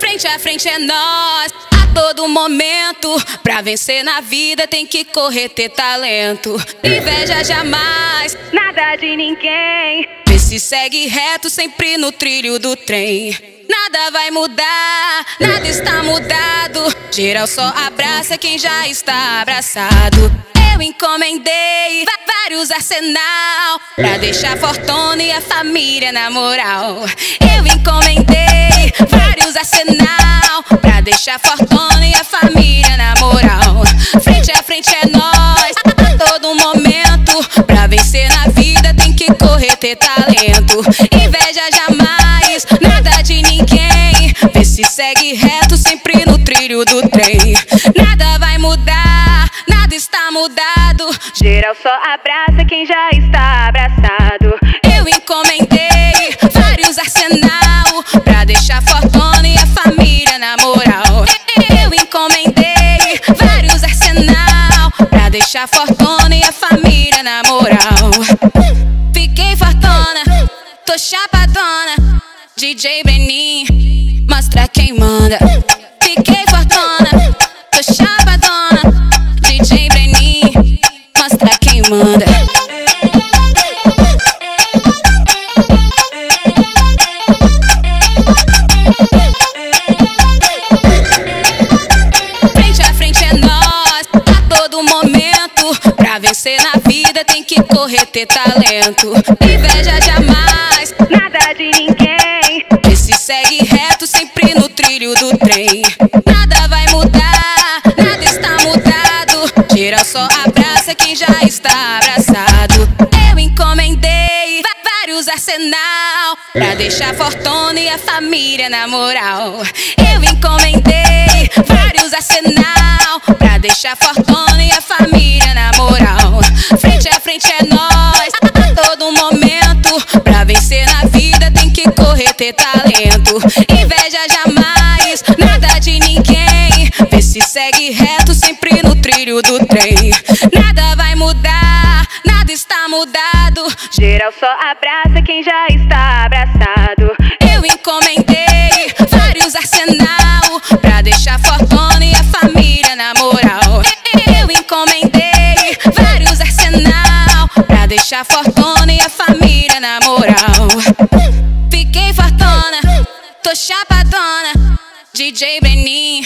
Frente a frente é nós, a todo momento. Pra vencer na vida tem que correr, ter talento. Inveja jamais, nada de ninguém. Vê se segue reto, sempre no trilho do trem. Nada vai mudar, nada está mudado. Geral só abraça quem já está abraçado. Eu encomendei vários arsenal Pra deixar fortuna e a família na moral Eu encomendei vários arsenal Pra deixar fortuna e a família na moral Frente a frente é nós, a todo momento Pra vencer na vida tem que correr, ter talento segue reto, sempre no trilho do trem. Nada vai mudar, nada está mudado. Geral só abraça quem já está abraçado. Eu encomendei vários arsenal Pra deixar fortuna e a família na moral. Eu encomendei vários arsenal Pra deixar fortuna e a família na moral. Fiquei fortuna, tô chapadona DJ Benin, mostra quem manda Fiquei fortuna, tô chapadona DJ Benin, mostra quem manda Frente a frente é nós, a todo momento. Pra vencer na vida tem que correr, ter talento. Inveja jamais, nada de ninguém. Trilho do trem. Nada vai mudar, nada está mudado. Geral só abraça quem já está abraçado. Eu encomendei vários arsenal Pra deixar fortuna e a família na moral Eu encomendei vários arsenal Pra deixar fortuna e a família na moral Frente a frente é nós, a todo momento Pra vencer na vida tem que correr, ter talento trilho do trem. Nada vai mudar, nada está mudado. Geral só abraça quem já está abraçado. Eu encomendei vários arsenal Pra deixar fortuna e a família na moral. Eu encomendei vários arsenal Pra deixar fortuna e a família na moral. Fiquei fortuna, tô chapadona DJ Benin,